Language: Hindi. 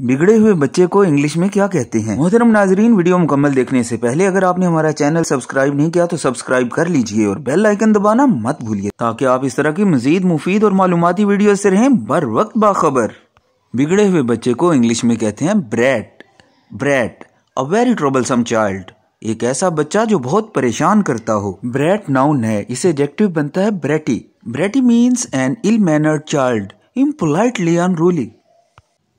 बिगड़े हुए बच्चे को इंग्लिश में क्या कहते हैं? मोहतरम नाजरीन, वीडियो मुकम्मल देखने से पहले अगर आपने हमारा चैनल सब्सक्राइब नहीं किया तो सब्सक्राइब कर लीजिए और बेल आइकन दबाना मत भूलिए, ताकि आप इस तरह की मजीद, मुफीद और मालूमती वीडियो से रहें बर वक्त बाखबर। बिगड़े हुए बच्चे को इंग्लिश में कहते हैं brat brat a very troublesome child. एक ऐसा बच्चा जो बहुत परेशान करता हो। ब्रैट नाउन है, इसे एडजेक्टिव बनता है bratty. Bratty means an ill mannered child impolitely unruly.